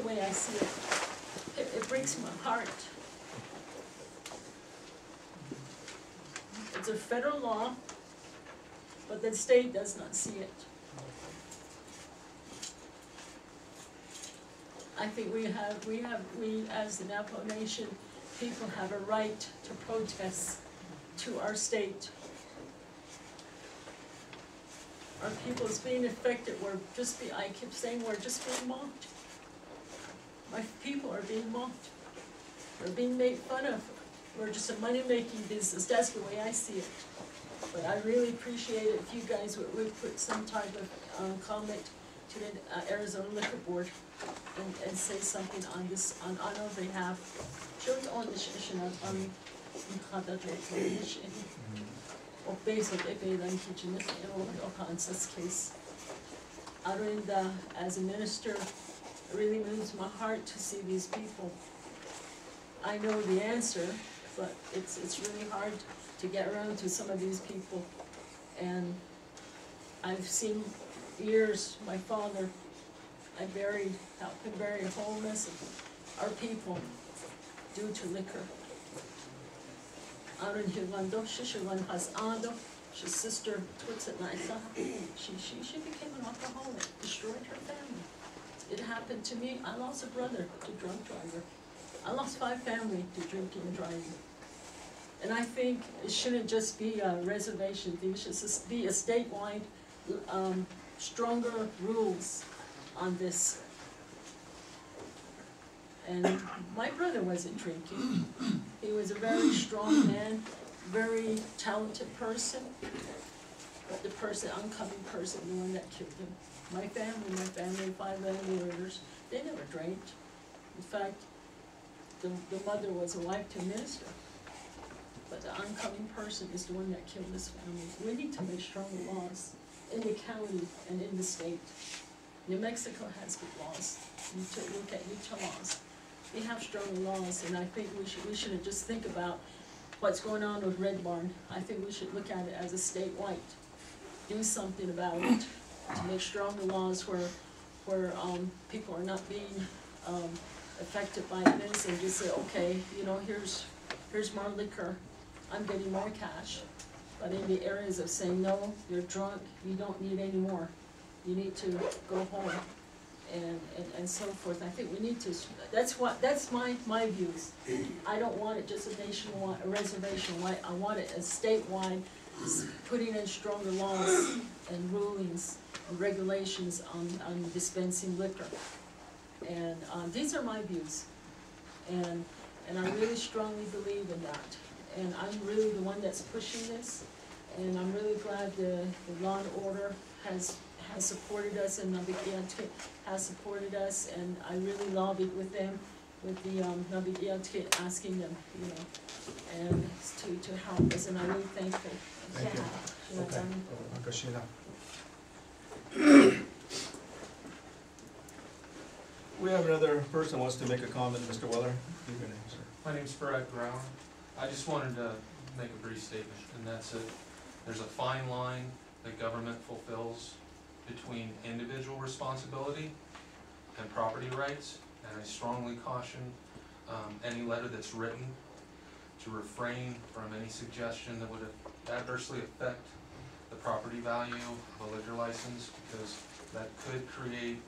the way I see it. It, it breaks my heart. It's a federal law, but the state does not see it. I think we have, we have, we as the Navajo Nation, people have a right to protest to our state. Our people is being affected, we're just be, I keep saying, we're just being mocked. My people are being mocked. We're being made fun of. We're just a money-making business, that's the way I see it. But I really appreciate it if you guys would, would put some type of, um, comment to the uh, Arizona Liquor Board and, and say something on this, on, on our behalf. Just on the sh- sh- on, on, och based on det är den kitchen och Hans's case. Arinda, as a minister, it really moves my heart to see these people. I know the answer, but it's, it's really hard to get around to some of these people. And I've seen years, my father, I buried, helped him bury a whole mess of our people due to liquor. Aron Hugando, Shishawan Hasado, his sister Twitsit Nisa, she, she, she became an alcoholic, destroyed her family. It happened to me, I lost a brother to drunk driver. I lost five family to drinking and driving. And I think it shouldn't just be a reservation thing, it should be a statewide, um, stronger rules on this. And my brother wasn't drinking. He was a very strong man, very talented person. But the person, oncoming person, the one that killed him. My family, my family, five lawyers, they never drank. In fact, the, the mother was a wife to minister. But the oncoming person is the one that killed this family. We need to make strong laws in the county and in the state. New Mexico has good laws. You to look at Utah laws. We have strong laws, and I think we should, we shouldn't just think about what's going on with Red Barn. I think we should look at it as a statewide. Do something about it to make stronger laws where, where, um, people are not being, um, affected by this and just say, okay, you know, here's, here's more liquor, I'm getting more cash. But in the areas of saying, no, you're drunk, you don't need any more, you need to go home and, and, and so forth. I think we need to, that's what, that's my, my views. I don't want it just a nationwide, a reservation I want it as statewide, putting in stronger laws and rulings and regulations on, on dispensing liquor. And, um, these are my views. And, and I really strongly believe in that. And I'm really the one that's pushing this. And I'm really glad the, the law and order has, has supported us and Navigiante has supported us. And I really lobbied with them, with the, um, asking them, you know, and to, to help us, and I'm really thankful. Thank you. Yeah, Okay, Nakashina. We have another person who wants to make a comment, Mr. Weller. You can answer. My name's Brad Brown. I just wanted to make a brief statement, and that's it. There's a fine line that government fulfills between individual responsibility and property rights, and I strongly caution, um, any letter that's written to refrain from any suggestion that would adversely affect the property value of a liquor license, because that could create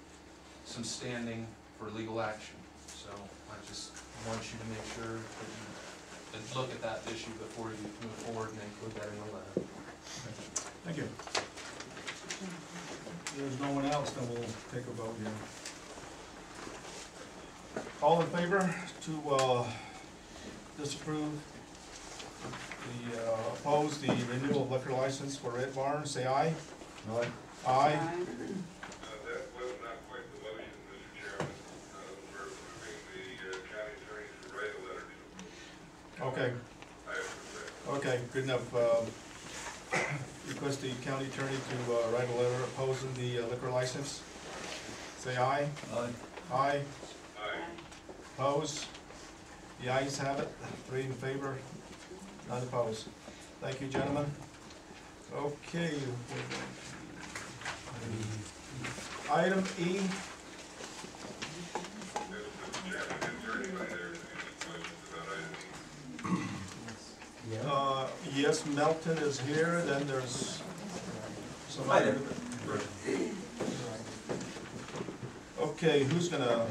some standing for legal action. So I just want you to make sure that you that look at that issue before you move forward and include that in the letter. Thank you. There's no one else, then we'll take a vote here. All in favor to, uh, disapprove the, uh, oppose the renewal of liquor license for Red Barn, say aye. Aye. Aye. Uh, That was not quite the motion, Mr. Chairman. Uh, We're moving the uh, county attorney to write a letter to Okay, I approve okay, good enough. Um, Request the county attorney to, uh, write a letter opposing the uh, liquor license. Say aye. Aye. Aye. Aye. Opposed? The ayes have it, three in favor, none opposed. Thank you, gentlemen. Okay. Item E. Uh, yes, Melton is here, then there's some. Okay, who's gonna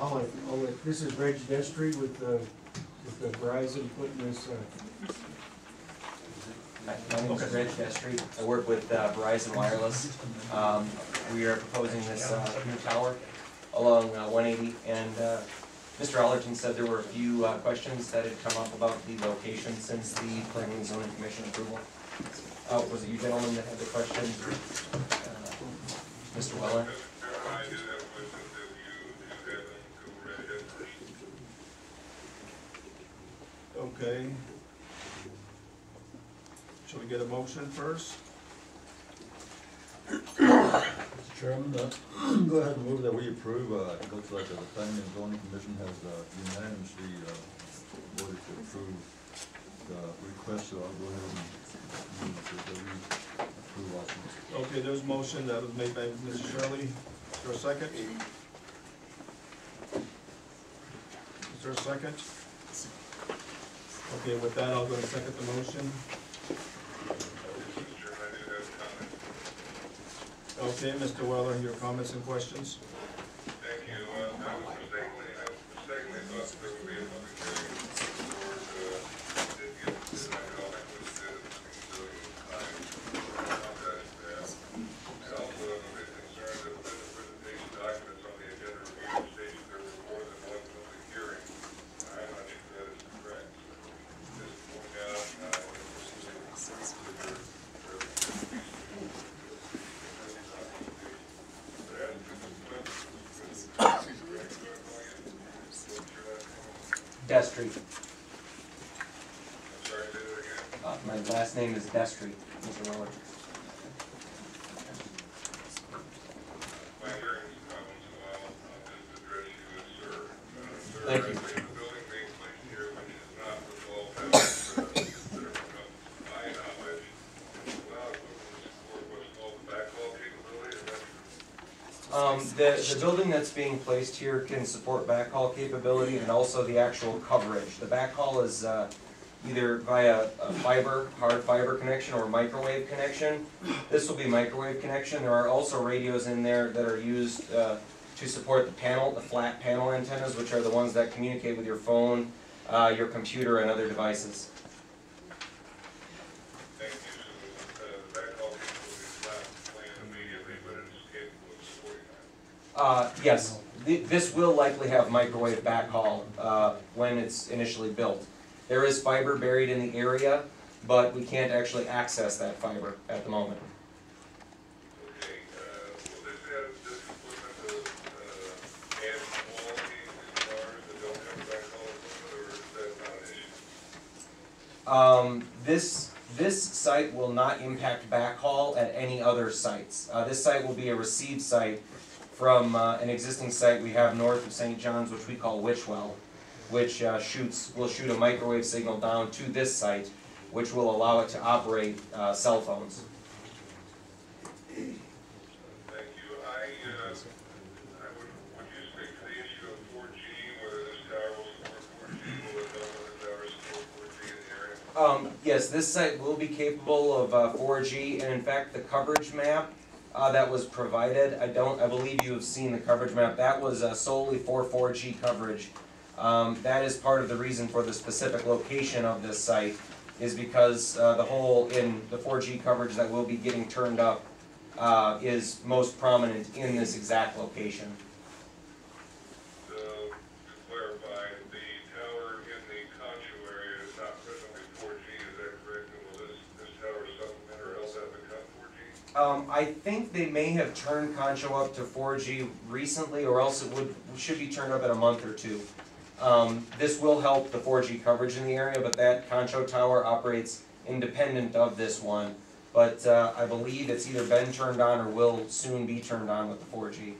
I'll let, I'll let, this is Reg Destry with, uh, with the Verizon putting this, uh, Hi, My name is. Reg Destry. I work with uh, Verizon Wireless. Um, We are proposing this uh, new tower along uh, 180, and uh, Mr. Allerton said there were a few uh, questions that had come up about the location since the Planning and Zoning Commission approval. Uh, Was it you gentlemen that had the question? Uh, Mr. Weller? Okay. Shall we get a motion first? Mr. Chairman, uh, go ahead and move that we approve, uh, it looks like the planning and zoning commission has uh, unanimously, uh, voted to approve the request, so I'll go ahead and move that we approve also. Okay, there's a motion that was made by Mrs. Shirley. Is there a second? Is there a second? Okay, with that, I'll go and second the motion. Mr. Chairman, I do have a. Okay, Mr. Weller, your comments and questions? Thank you. Uh, I was mistakenly, I mistakenly thought there would be a public hearing for, uh, did get, did I know I was, uh, so, I apologize for that. I also am a bit concerned that within the presentation documents on the agenda review states there were more than one public hearing. I'm not sure that is correct. Just point out, uh, Destry. I'm sorry, say that again. Uh, My last name is Destry, Mr. My hearing is not once in a while, I'll just address you as sir. Uh, Sir, Thank I you. believe the building being placed here, which is not with all panels, uh, that are from my knowledge, allows for what's called the backhaul capability, is that true? Um, the, the building that's being placed here can support backhaul capability and also the actual coverage. The backhaul is, uh, either via a fiber, hard fiber connection or microwave connection. This will be microwave connection. There are also radios in there that are used, uh, to support the panel, the flat panel antennas, which are the ones that communicate with your phone, uh, your computer and other devices. Thank you, so, uh, the backhaul capability is not planned immediately, but it's capable of supporting that. Uh, yes, Th- this will likely have microwave backhaul, uh, when it's initially built. There is fiber buried in the area, but we can't actually access that fiber at the moment. Um, this, this site will not impact backhaul at any other sites. Uh, this site will be a receive site from, uh, an existing site we have north of St. Johns, which we call Witchwell, which, uh, shoots, will shoot a microwave signal down to this site, which will allow it to operate, uh, cell phones. Thank you. I, uh, I would, would you speak to the issue of four G, whether this tower will support four G, will it know whether the tower support four G in the area? Um, yes, this site will be capable of, uh, four G, and in fact, the coverage map, uh, that was provided, I don't, I believe you have seen the coverage map, that was uh, solely for four G coverage. Um, that is part of the reason for the specific location of this site, is because, uh, the hole in the four G coverage that will be getting turned up, uh, is most prominent in this exact location. So, to clarify, the tower in the Concho area is not presently four G, is that correct? And will this, this tower supplement or else have become four G? Um, I think they may have turned Concho up to four G recently, or else it would, should be turned up in a month or two. Um, this will help the four G coverage in the area, but that Concho tower operates independent of this one. But, uh, I believe it's either been turned on or will soon be turned on with the four G.